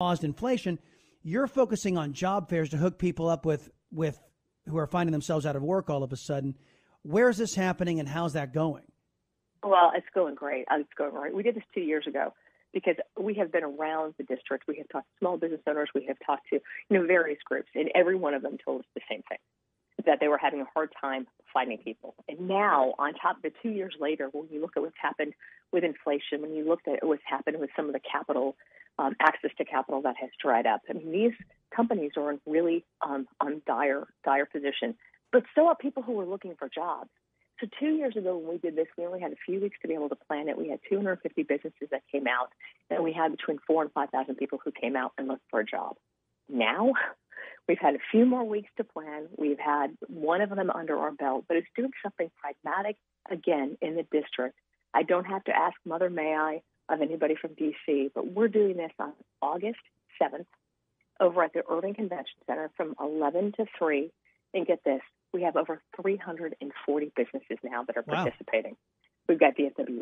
caused inflation. You're focusing on job fairs to hook people up with with who are finding themselves out of work all of a sudden. Where is this happening, and how's that going? Well, it's going great. Uh, it's going great. We did this two years ago because we have been around the district. We have talked to small business owners. We have talked to you know various groups, and every one of them told us the same thing that they were having a hard time finding people. And now, on top of the two years later, when you look at what's happened with inflation, when you look at what's happened with some of the capital um, access to capital that has dried up, I mean these companies are in really um, on dire dire position. But so are people who are looking for jobs. So two years ago when we did this, we only had a few weeks to be able to plan it. We had 250 businesses that came out, and we had between four and 5,000 people who came out and looked for a job. Now, we've had a few more weeks to plan. We've had one of them under our belt, but it's doing something pragmatic again in the district. I don't have to ask Mother May I of anybody from DC, but we're doing this on August 7th over at the Irving Convention Center from 11 to 3. And get this, we have over 340 businesses now that are Wow. participating. We've got DFW